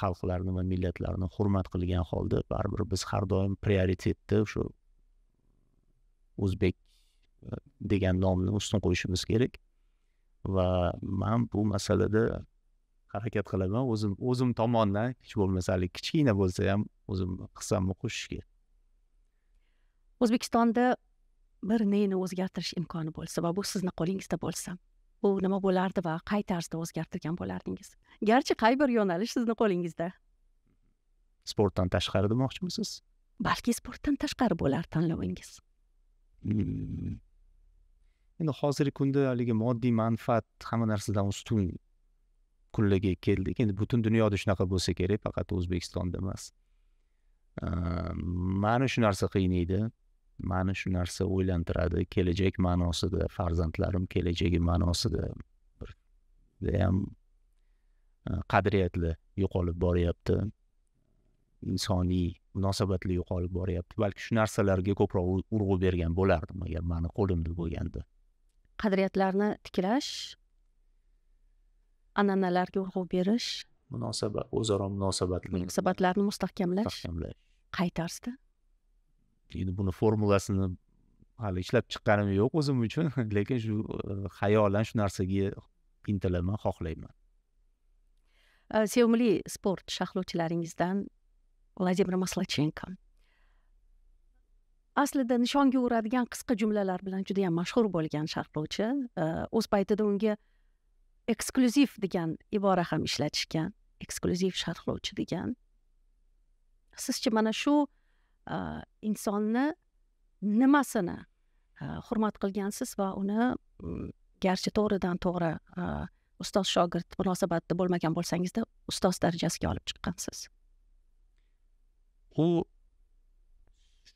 xalqlarni va millatlarni hurmat qilgan holda baribir biz har doim prioritetni o'sha o'zbek e, degan nomni ustun qo'yishimiz kerak. Va man bu masalada harakat qilaman. O'zim o'zim tomondan hech bo'lmasa haligi kichkina bo'lsa ham o'zim hissamni qo'shishga o'zbekistonda bir neni o'zgartirish imkoni bo'lsa va bu sizni qo'lingizda bo'lsa bu nima bo'lardi va qay tarzda o'zgartirgan bo'lardingiz? Garchi qay bir yo'nalish sizni qo'lingizda? Sportdan tashqari demoqchimisiz? Balki sportdan tashqari bo'lar tanlovingiz. Hmm. endi hozirgi kunda haligi moddiy manfaat hamma narsadan ustun kunlarga keldik endi butun dunyoda shunaqa bo'lsa kerak faqat o'zbekistonda emas mani shu narsa qiynaydi mani shu narsa o'ylantiradi kelajak ma'nosida farzandlarim kelajagi ma'nosida bir judayam qadriyatlar yo'qolib boryapti. Insoniy munosabatlar yo'qolib boryapti. Balki shu narsalarga ko'proq urg'u bergan bo'lardim agar mani qo'limda bo'lganda. Qadriyatlarni tiklash an'analarga urg'u berish munosabat o'zaro munosabatlar. munosabatlarni mustahkamlash mustahkamlash. qay tarzda endi buni formulasini hali ishlab chiqqanim yo'q o'zim uchun lekin shu e, xayolan shu narsaga intilaman xohlayman. Sevimli sport sharhlovchilaringizdan vladimir maslachenko aslida nishonga uradigan qisqa jumlalar bilan juda yam mashhur bo'lgan sharhlovchi o'z paytida unga eksklyuziv degan ibora ham ishlatishgan eksklyuziv sharhlovchi degan. Sizcha mana shu e, insonni nimasini e, hurmat qilgansiz va uni garchi to'g'ridan to'g'ri e, ustoz shogird munosabatida bo'lmagan bo'lsangizda ustoz darajasiga olib chiqqansiz? U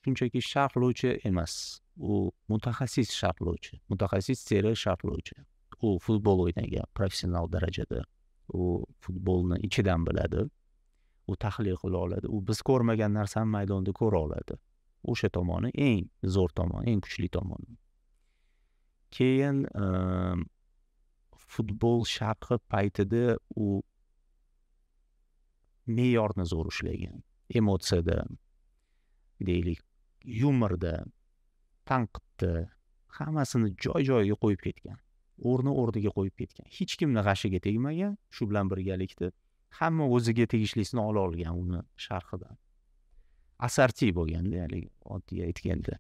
shunchaki sharhlovchi emas. U mutaxassis sharhlovchi mutaxassis serial sharhlovchi. U futbol o'ynagan professional darajada u futbolni ichidan biladi. U tahlil qila oladi. U biz ko'rmagan narsani maydonda ko'ra oladi. O'sha tomoni eng zo'r tomoni eng kuchli tomoni keyin ehm, futbol sharqi paytida u me'yorni zo'r ushlagan. Emotsiyada deylik yumorda tanqidda hammasini joy joyiga qo'yib ketgan. O'rni o'rniga qo'yib ketgan. Hech kimni g'ashiga tegmagan shu bilan birgalikda. Hamma o'ziga tegishlisini ola olgan uni sharhidan. Asarti bo'lganda haligi oddiy aytganda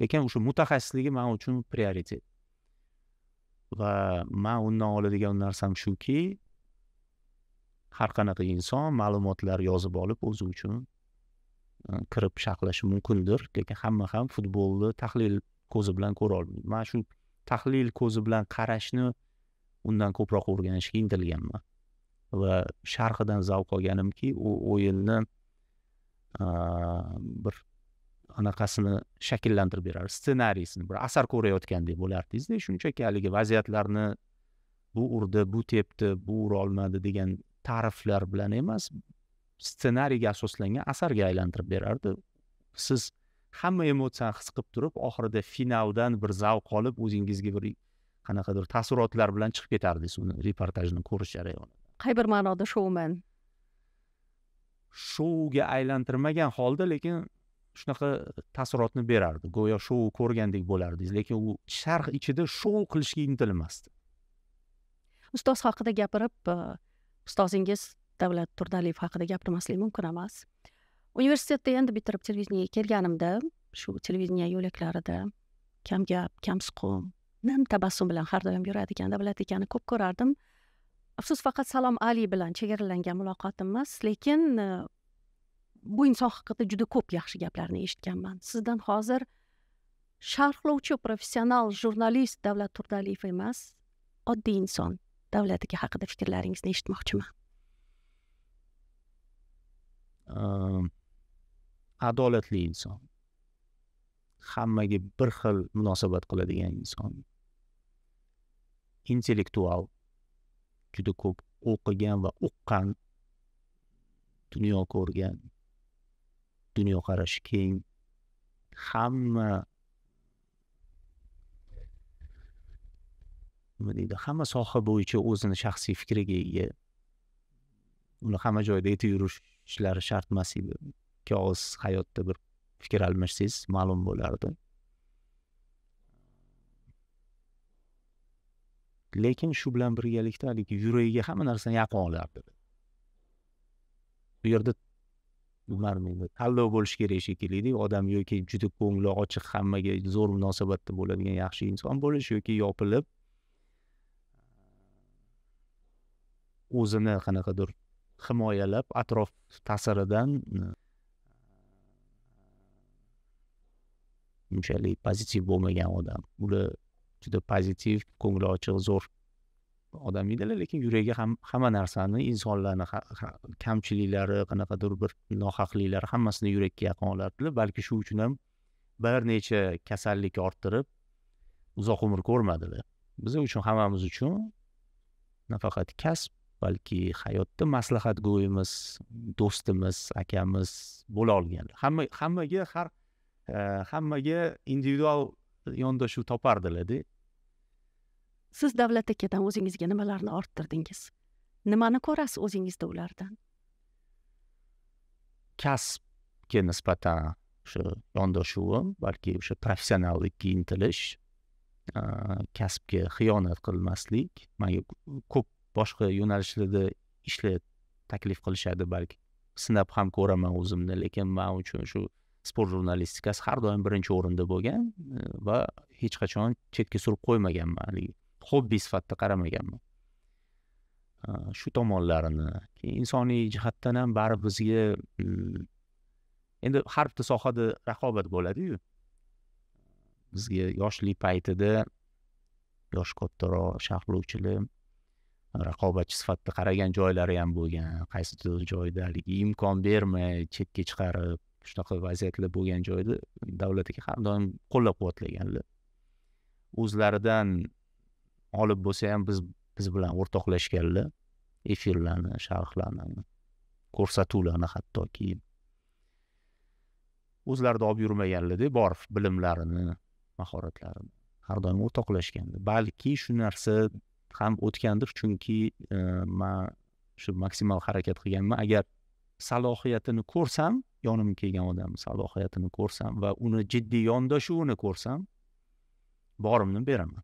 lekin o'sha mutaxassisligi man uchun prioritet. Va man undan oladigan narsam shuki har qanaqa inson ma'lumotlar yozib olib o'zi uchun kirib sharhlashi mumkindir lekin hamma ham futbolni tahlil ko'zi bilan ko'ra olmaydi. Man shu tahlil ko'zi bilan qarashni undan ko'proq o'rganishga intilganman. Va sharhidan zavq olganimki u o'yinni bir anaqasini shakllantirib berar ssenariysini bir asar ko'rayotgandek bo'lardingizda shunchaki haligi vaziyatlarni bu urdi bu tepdi bu urolmadi degan ta'riflar bilan emas ssenariyga asoslangan asarga aylantirib berardi. Siz hamma emotsiyani his qilib turib oxirida finaldan bir zavq olib o'zingizga bir qanaqadir taassurotlar bilan chiqib ketardingiz uni reportajni ko'rish jarayonida qay bir ma'noda shoumen shouga aylantirmagan holda lekin shunaqa taassurotni berardi. Go'yo shou ko'rgandek bo'lardingiz lekin u sharh ichida shou qilishga intilmasdi. Ustoz haqida gapirib ustozingiz davlat turdaliyev haqida gapirmaslik mumkin emas universitetda endi bitirib televideniyaga kelganimda shu televideniya yo'laklarida kam gap kam suqum nim tabassum bilan har doim yuradigan davlat akani ko'p ko'rardim afsus faqat salom ali bilan chegaralangan muloqotim emas lekin bu inson haqida juda ko'p yaxshi gaplarni eshitganman sizdan hozir sharhlovchi professional jurnalist davlat turdaliyev emas oddiy inson davlat aka haqida fikrlaringizni eshitmoqchiman adolatli inson. Hammaga bir xil munosabat qiladigan inson. Intellektual juda ko'p o'qigan va uqqan dunyo ko'rgan dunyoqarashi keng. Hamma nima deydi hamma soha bo'yicha o'zini shaxsiy fikriga ega. Uni hamma joyda aytib yurishlari shart emas edi. Ikki og'iz hayotda bir fikr almashsangiz ma'lum bo'lardi. Lekin shu bilan birgalikda haligi yuragiga hamma narsani yaqin olardi. Bu yerda bilmayman tanlov bo'lishi kerak shekillida odam yoki juda ko'ngli ochiq hammaga zo'r munosabatda bo'ladigan yaxshi inson bo'lish yoki yopilib o'zini qanaqadir himoyalab atrof ta'siridan unchalik pozitiv bo'lmagan odam ular juda pozitiv ko'ngli ochiq zo'r odam edilar lekin yuragi ham hamma narsani insonlarni kamchiliklari qanaqadir bir nohaqliklari hammasini yurakka yaqin olardilar balki shu uchun ham bir necha kasallik orttirib uzoq umr ko'rmadilar biz uchun hammamiz uchun nafaqat kasb balki hayotda maslahatgo'yimiz do'stimiz akamiz bo'la olganlar hamma hammaga har hammaga individual yondashuv topardilarda siz davlat akadan o'zingizga nimalarni orttirdingiz nimani ko'rasiz o'zingizda ulardan? Kasbga nisbatan o'sha yondashuvim balki o'sha professionallikka intilish kasbga xiyonat qilmaslik manga ko'p boshqa yo'nalishlarda ishlar taklif qilishadi balki sinab ham ko'raman o'zimni lekin man uchun shu sport jurnalistikasi har doim birinchi o'rinda bo'lgan e, va hech qachon chetga surib qo'ymaganman haligi. Hobbi sifatida qaramaganman. E, shu tomonlarini keyin insoniy jihatdan ham baribir bizga endi har bitta sohada raqobat bo'ladiyu. Bizga yoshlik paytida yosh kattaroq sharhlovchilar raqobatchi sifatida qaragan joylari ham bo'lgan qaysidir joyda haligi imkon bermay chetga chiqarib shunaqa vaziyatlar bo'lgan joyda davlat aka har doim qo'llab quvvatlaganlar o'zlaridan olib bo'lsa ham biz biz bilan o'rtoqlashganlar. Efirlarni sharhlarni ko'rsatuvlarni hattoki. O'zlarida olib yurmaganlarda bor bilimlarini mahoratlarini har doim o'rtoqlashgandi balki shu narsa ham o'tgandir chunki e, man shu maksimal harakat qilganman. Agar salohiyatini ko'rsam yonimga kelgan odamni salohiyatini ko'rsam va uni jiddiy yondashuvini ko'rsam borimni beraman.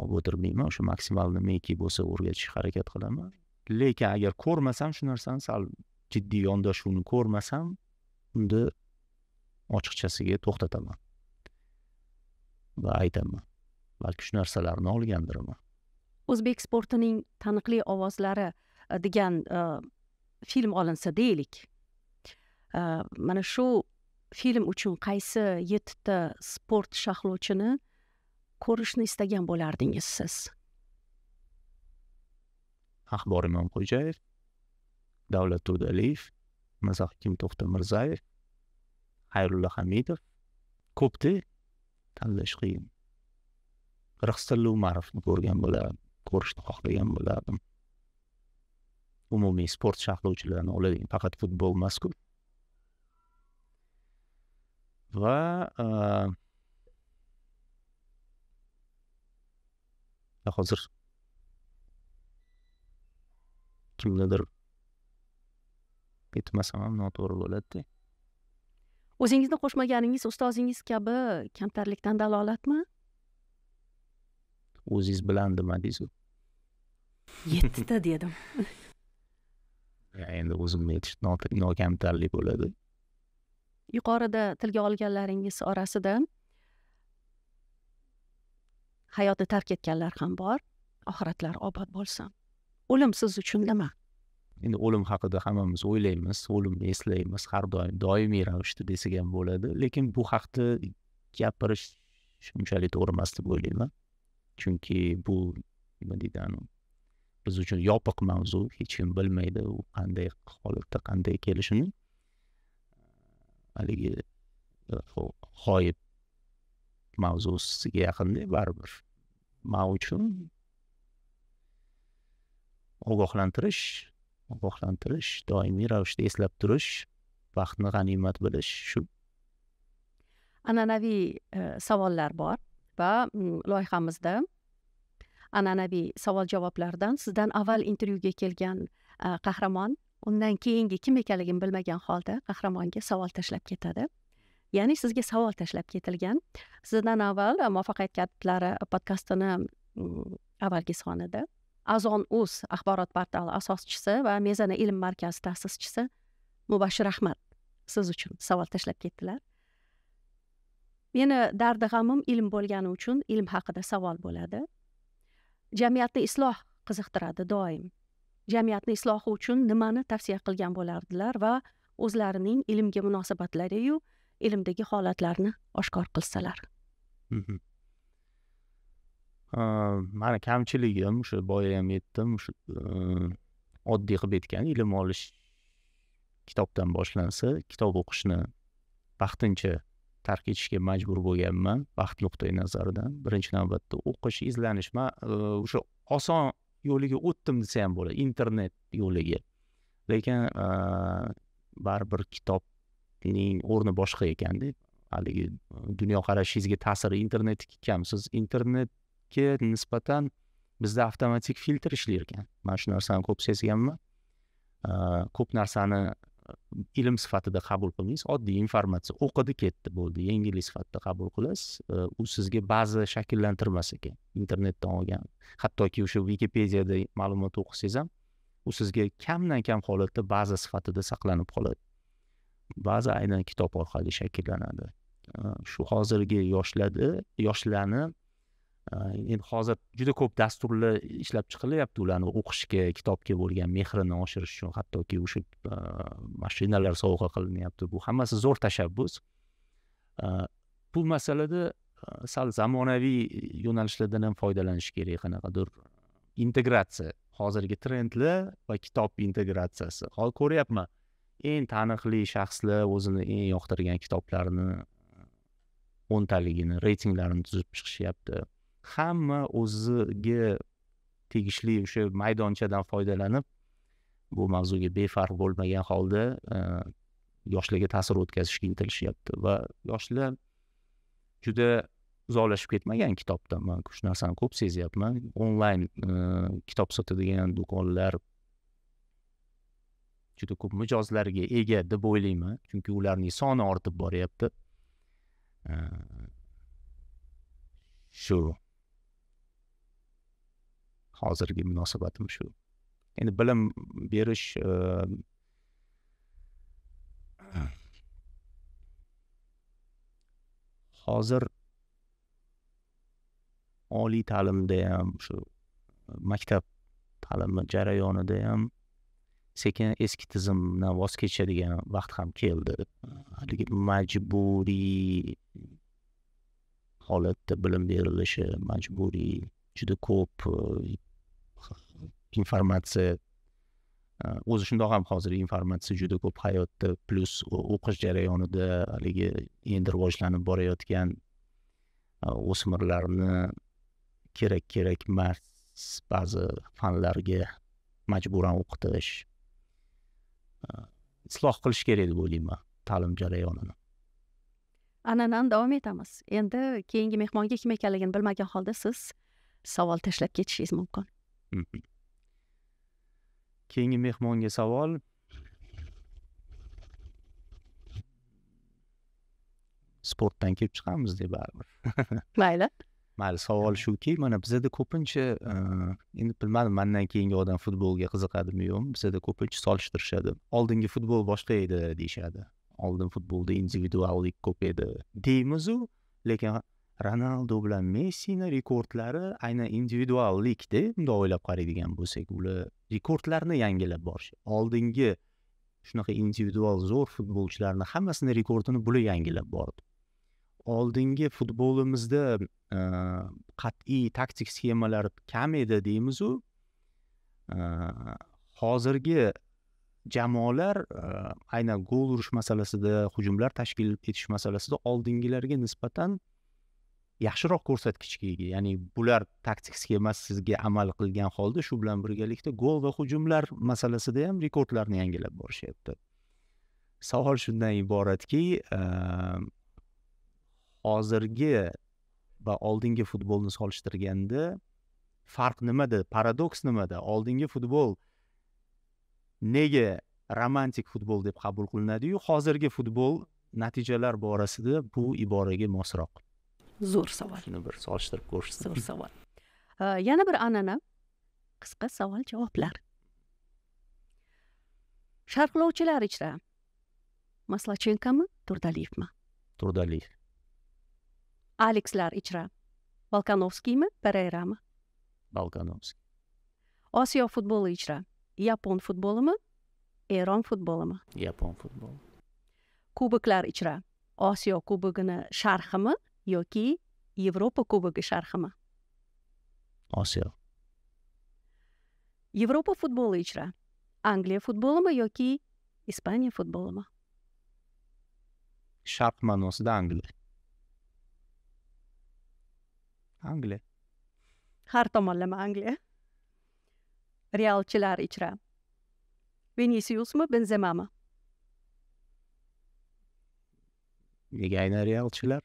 Olib o'tirmayman o'sha maksimal nimaki bo'lsa o'rgatishga harakat qilaman. Lekin agar ko'rmasam shu narsani sal jiddiy yondashuvni ko'rmasam unda ochiqchasiga to'xtataman va aytaman balki shu narsalarni olgandirman. O'zbek sportining taniqli ovozlari eh, degan eh, film olinsa deylik er eh, mana er shu film uchun qaysi yettita sport shaxlovchini ko'rishni istagan bo'lardingiz siz? Ahbor imomxo'jayev davlat to'daliyev mirzahakim to'xtamirzayev xayrulla hamidov ko'pda tanlash qiyin. Rixsilla umarovni ko'rgan bo'lardim ko'rishni xohlagan bo'lardim. Umumiy sport sharhlovchilarini oladigan faqat futbol emasku va hozir kimnidir aytmasam ham noto'g'ri bo'ladida o'zingizni qo'shmaganingiz ustozingiz kabi kamtarlikdan dalolatmi o'zingiz bilan demadizu yettita dedim endi o'zimni aytish nokamtarlik bo'ladi yuqorida tilga olganlaringiz orasida hayotni tark etganlar ham bor oxiratlari obod bo'lsin. O'lim siz uchun nima? Endi o'lim haqida hammamiz o'ylaymiz o'limni eslaymiz har doim doimiy ravishda desak ham bo'ladi. Lekin bu haqda gapirish unchalik to'g'ri emas deb o'ylayman. Chunki bu nima deydi biz uchun yopiq mavzu hech kim bilmaydi u qanday holatda qanday kelishini. Haligi e, g'oyib mavzusiga yaqinda baribir. Man uchun ogohlantirish ogohlantirish doimiy ravishda eslab turish vaqtni g'animat bilish shu. An'anaviy e, savollar bor va mm, loyihamizda an'anaviy savol javoblardan sizdan avval intervyuga kelgan qahramon undan keyingi kim ekanligini bilmagan holda qahramonga savol tashlab ketadi. Ya'ni sizga savol tashlab ketilgan sizdan avval muvaffaqiyat kalitlari podkastini avvalgi sonida azon uz axborot portali asoschisi va mezana ilm markazi ta'sischisi mubashir ahmad siz uchun savol tashlab ketdilar. Meni dardi g'amim ilm bo'lgani uchun ilm haqida savol bo'ladi jamiyatni isloh qiziqtiradi doim. Jamiyatni islohi uchun nimani tavsiya qilgan bo'lardilar va o'zlarining ilmga munosabatlariyu ilmdagi holatlarni oshkor qilsalar? Mani kamchiligim o'sha boya ham aytdim o'sha oddiy qilib aytgan ilm olish kitobdan boshlansa kitob o'qishni vaqtincha tark etishga majbur bo'lganman vaqt nuqtai nazaridan. Birinchi navbatda o'qish izlanish man uh, o'sha oson yo'liga o'tdim desa ham bo'ladi internet yo'liga. Lekin uh, baribir kitobning o'rni boshqa ekanda haligi uh, dunyoqarashingizga ta'siri internetniki kam. Siz internetga nisbatan bizda avtomatik filtr ishlar ekan. Man shu narsani ko'p sezganman. Ko'p narsani ilm sifatida qabul qilmaysiz oddiy informatsiya o'qidi ketdi bo'ldi yengillik sifatida qabul qilasiz e, u sizga ba'zi shakllantirmas ekan. Internetdan olgan hattoki o'sha wikipediyada ma'lumot o'qisangiz ham u sizga kamdan kam holatda baza sifatida saqlanib qoladi. Ba'zi aynan kitob orqali shakllanadi. E, shu hozirgi yoshlarda yoshlarni endi hozir juda ko'p dasturlar ishlab chiqilyapti ularni o'qishga kitobga bo'lgan mehrini oshirish uchun hattoki o'sha mashinalar sovg'a qilinyapti. Bu hammasi zo'r tashabbus. Bu masalada sal zamonaviy yo'nalishlardan ham foydalanish kerak qanaqadir. Integratsiya hozirgi trendlar va kitob integratsiyasi. Hozir ko'ryapman eng taniqli shaxslar o'zini eng yoqtirgan kitoblarini o'ntaligini reytinglarini tuzib chiqishyapti. Hamma o'ziga tegishli o'sha maydonchadan foydalanib bu mavzuga befarq bo'lmagan holda e, yoshlarga ta'sir o'tkazishga intilishyapti va yoshlar juda uzoqlashib ketmagan kitobdan. Man shu narsani ko'p sezyapman. Onlayn e, kitob sotadigan do'konlar juda ko'p mijozlarga ega deb o'ylayman chunki ularning soni ortib boryapti. E, shu hozirgi munosabatim shu. Endi bilim berish e, hozir oliy ta'limda ham shu maktab ta'limi jarayonida ham sekin eski tizimdan voz kechadigan vaqt ham keldi. Haligi majburiy holatda bilim berilishi majburiy juda ko'p informatsiya o'zi shundoq ham hozir informatsiya juda ko'p hayotda plyus o'qish jarayonida haligi endi rivojlanib borayotgan o'smirlarni kerak kerak emas ba'zi fanlarga majburan o'qitish isloh qilish kerak deb o'ylayman ta'lim jarayonini. An'anani davom etamiz. Endi keyingi mehmonga kim ekanligini bilmagan holda siz savol tashlab ketishingiz mumkin keyingi mehmonga savol. Sportdan kelib chiqamizda baribir. Mayli. Mayli savol shuki mana bizada ko'pincha e, endi bilmadim mandan keyingi odam futbolga qiziqadimi yo'qmi bizada ko'pincha solishtirishadi. Oldingi futbol boshqa edi deyishadi. Oldin futbolda individuallik ko'p edi deymizu lekin ronaldu bilan messini rekordlari aynan individuallikda bundoq o'ylab qaraydigan bo'lsak ular rekordlarni yangilab borishi oldingi shunaqa individual zo'r futbolchilarni hammasini rekordini bular yangilab bordi. Oldingi futbolimizda e, qat'iy taktik sxemalar kam edi deymizu e, hozirgi jamoalar e, aynan gol urish masalasida hujumlar tashkil etish masalasida oldingilarga nisbatan yaxshiroq ko'rsatkichga ega. Ya'ni bular taktik sxemasi sizga amal qilgan holda shu bilan birgalikda gol va hujumlar masalasida ham rekordlarni yangilab borishyapti. Savol shundan iboratki ehm, hozirgi va oldingi futbolni solishtirganda farq nimada paradoks nimada? Oldingi futbol nega romantik futbol deb qabul qilinadiyu hozirgi futbol natijalar borasida bu iboraga mosroq. Zo'r savol. Shuni bir solishtirib ko'rishsin. Zo'r savol. Yana bir an'ana qisqa savol javoblar. Sharhlovchilar ichra maslachenkami turdaliyevmi turdaliyev alekslar ichra volkanovskiymi pereyrami volkanovskiy. Osiyo futboli ichra yapon futbolimi eron futbolimi? Yapon futboli. Kuboklar ichra osiyo kubogini sharhimi yoki yevropa kubogi sharhimi? Osiyo. Yevropa futboli ichra angliya futbolimi yoki ispaniya futbolimi? Sharh ma'nosida angliya. Angliya. Har tomonlama angliya. Realchilar ichra venisiusmi benzemami? Nega aynan realchilar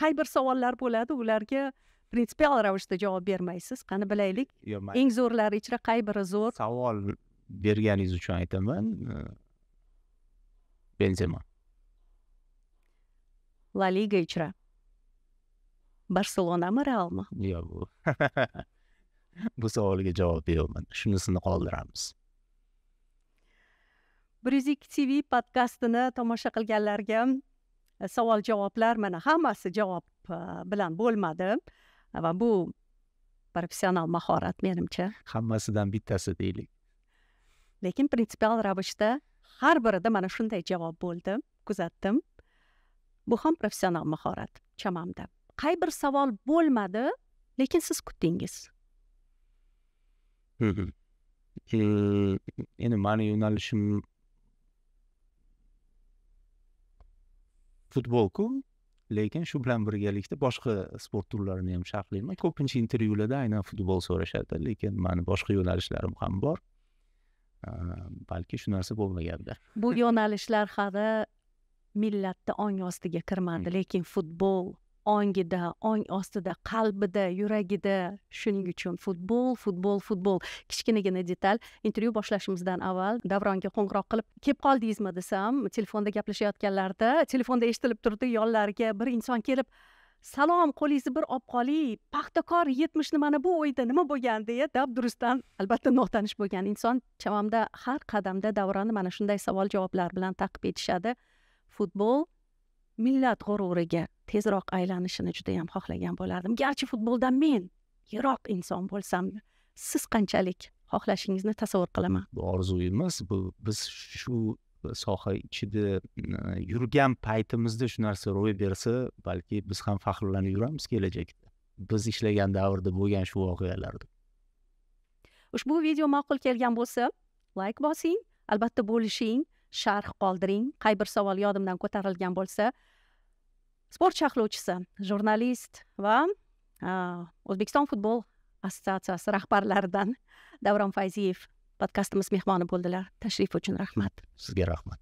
qay bir savollar bo'ladi ularga prinsipial ravishda javob bermaysiz. Qani bilaylik eng zo'rlari ichra qay biri zo'r? Savol berganingiz uchun aytaman. Benzema. La liga ichra. Barselonami realmi? Yo'q bu bu savolga javob berolmayman shunisini qoldiramiz. Bryuzik tv podkastini tomosha qilganlarga savol javoblar mana hammasi javob e, bilan bo'lmadi. Va bu professional mahorat menimcha. Hammasidan bittasi deylik. Lekin prinsipial ravishda har birida mana shunday javob bo'ldi kuzatdim. Bu ham professional mahorat chamamda. Qay bir savol bo'lmadi lekin siz kutdingiz. Endi mani yo'nalishim futbolku lekin shu bilan birgalikda boshqa sport turlarini ham sharhlayman. Ko'pincha intervyularda aynan futbol so'rashadi lekin mani boshqa yo'nalishlarim ham bor. Balki shu narsa bo'lmagandir bu yo'nalishlar hali millatni ong ostiga kirmadi hmm. lekin futbol ongida ong ostida qalbida yuragida. Shuning uchun futbol futbol futbol. Kichkinagina detal? Intervyu boshlashimizdan avval davronga qo'ng'iroq qilib kelib qoldingizmi? desam telefonda gaplashayotganlarida telefonda eshitilib turdi yonlariga. Bir inson kelib salom qo'lingizni bir olib qoling. Paxtakor yetmishni mana bu o'yda nima bo'lgan? deya dabdurustdan albatta notanish bo'lgan inson chamamda har qadamda davronni mana shunday savol javoblar bilan taqib etishadi. Futbol millat g'ururiga. Tezroq aylanishini judayam xohlagan bo'lardim. Garchi futboldan men yiroq inson bo'lsam siz qanchalik xohlashingizni tasavvur qilaman. Bu orzu emas bu biz shu soha ichida yurgan paytimizda shu narsa ro'y bersa balki biz ham faxrlanib yuramiz kelajakda. Biz ishlagan davrda bo'lgan shu voqealardir. Ushbu video ma'qul kelgan bo'lsa layk bosing albatta bo'lishing sharh qoldiring. Qay bir savol yodimdan ko'tarilgan bo'lsa sport sharhlovchisi jurnalist va o'zbekiston futbol assotsiatsiyasi rahbarlaridan davron fayziyev podkastimiz mehmoni bo'ldilar tashrif uchun rahmat sizga rahmat